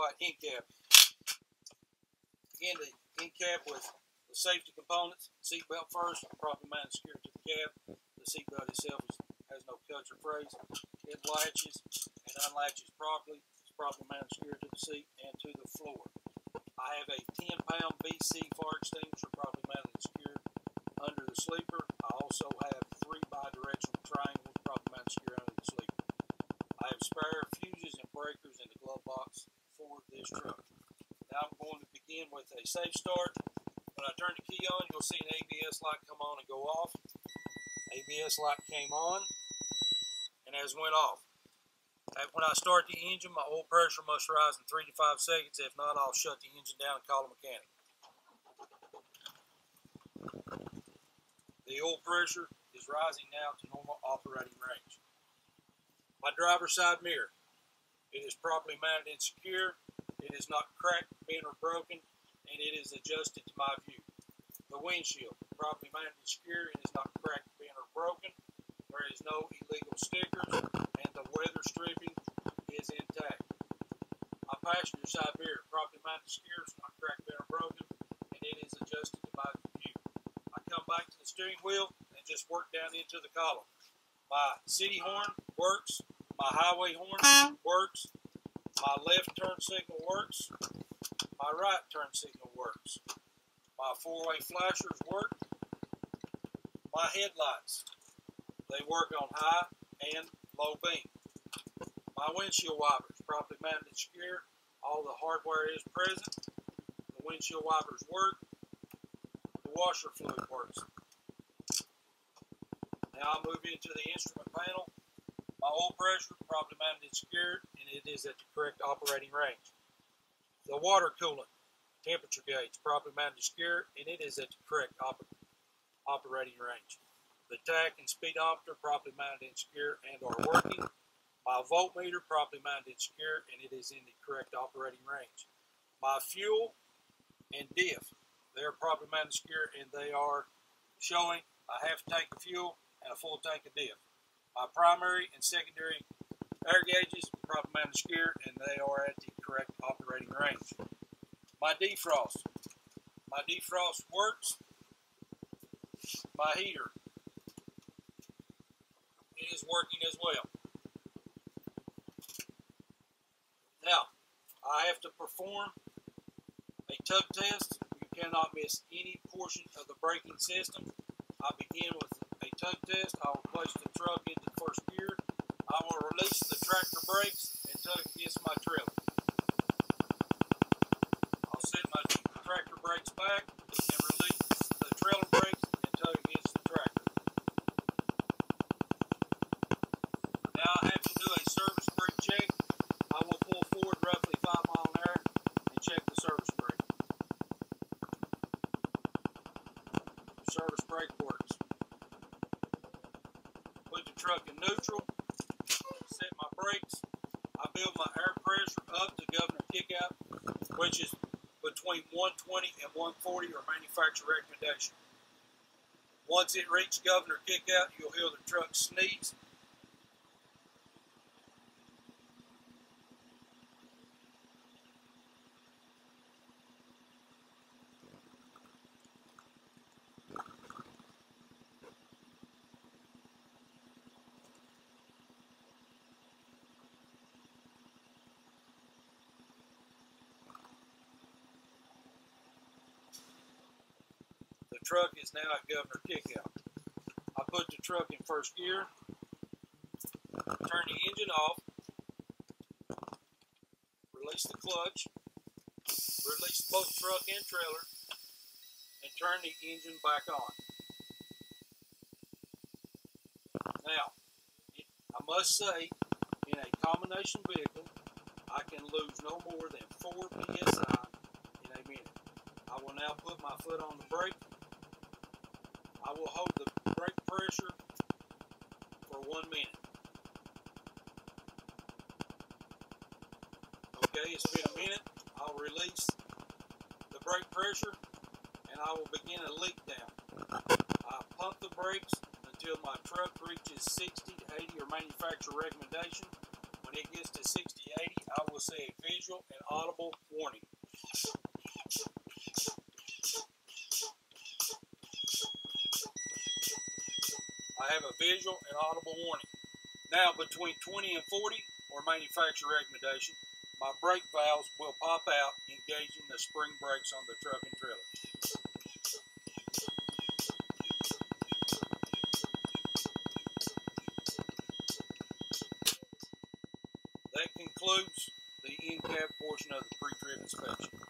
In cab. Again, the in cab with the safety components. seat belt first, properly mounted secured to the cab. The seat belt itself is, has no cuts or frays. It latches and unlatches properly. It's properly mounted secured to the seat and to the floor. I have a 10 pound BC fire extinguisher properly mounted and secured under the sleeper. I also have three bi-directional triangles properly mounted secured under the sleeper. I have spare fuses and breakers in the glove box for this truck. Now I'm going to begin with a safe start. When I turn the key on, you'll see an ABS light come on and go off. ABS light came on and as went off. When I start the engine, my oil pressure must rise in 3 to 5 seconds. If not, I'll shut the engine down and call a mechanic. The oil pressure is rising now to normal operating range. My driver's side mirror. It is properly mounted and secure. It is not cracked, bent, or broken, and it is adjusted to my view. The windshield, properly mounted and secure. It is not cracked, bent, or broken. There is no illegal stickers, and the weather stripping is intact. My passenger side mirror, properly mounted and secure. It's not cracked, bent, or broken, and it is adjusted to my view. I come back to the steering wheel and just work down into the column. My city horn works. My highway horn works. My left turn signal works. My right turn signal works. My four-way flashers work. My headlights, they work on high and low beam. My windshield wipers, properly mounted secure. All the hardware is present. The windshield wipers work. The washer fluid works. Now I move into the instrument panel. My oil pressure, properly mounted and secured, and it is at the correct operating range. The water coolant temperature gauge, properly mounted and secured, and it is at the correct op operating range. The tach and speedometer, properly mounted and secure, and are working. My voltmeter, properly mounted and secure, and it is in the correct operating range. My fuel and DEF, they are properly mounted and secure, and they are showing a half tank of fuel and a full tank of DEF. My primary and secondary air gauges, proper mounted secure, and they are at the correct operating range. My defrost. My defrost works. My heater is working as well. Now, I have to perform a tug test. You cannot miss any portion of the braking system. I begin with a tug test. I will place truck into first gear. I will release the tractor brakes and tug against my trailer. I'll set my tractor brakes back and release the trailer brakes and tug against the tractor. Now I have to do a service brake check. I will pull forward roughly 5 mile an hour and check the service brake. Service brake works truck in neutral, set my brakes. I build my air pressure up to governor kickout, which is between 120 and 140 or manufacturer recommendation. Once it reaches governor kickout, you'll hear the truck sneeze truck is now at governor kickout. I put the truck in first gear, turn the engine off, release the clutch, release both truck and trailer, and turn the engine back on. Now, I must say, in a combination vehicle, I can lose no more than 4 psi in a minute. I will now put my foot on the brake I will hold the brake pressure for one minute. Okay, it's been a minute. I'll release the brake pressure and I will begin a leak down. I pump the brakes until my truck reaches 60 to 80 or manufacturer recommendation. When it gets to 60, 80, I will say a visual and audible warning. I have a visual and audible warning. Now, between 20 and 40, or manufacturer recommendation, my brake valves will pop out, engaging the spring brakes on the truck and trailer. That concludes the in-cab portion of the pre-trip inspection.